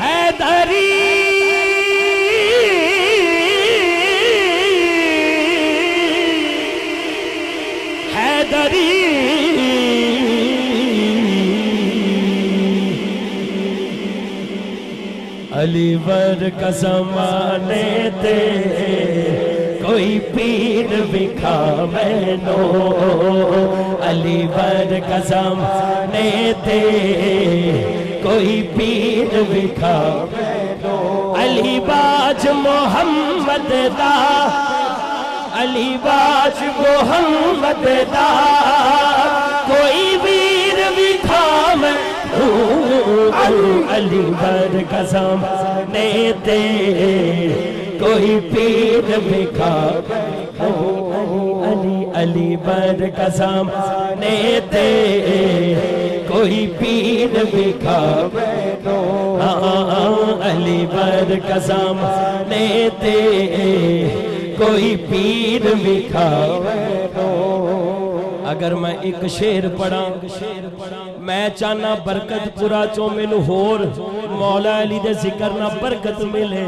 हैदरी। हैदरी। अलीवर का जमाने ते कोई पीर विखा मैनो। अलीवर का जमाने ते कोई पीर विखा। अलीबाज मोहम्मद दा। अलीबाज मोहम्मद दा। कोई वीर विखा मैं अली बर कसम ने दे। कोई पीर विखा अली अली बर कसम ने ते कोई पीर विखा हाँ, अली बर कसम ने ते कोई पीर विखा अगर मैं एक शेर पढ़ा मैं चाहना बरकतपुरा चो मैनू होर मौला अली दे ज़िक्र ना बरकत मिले।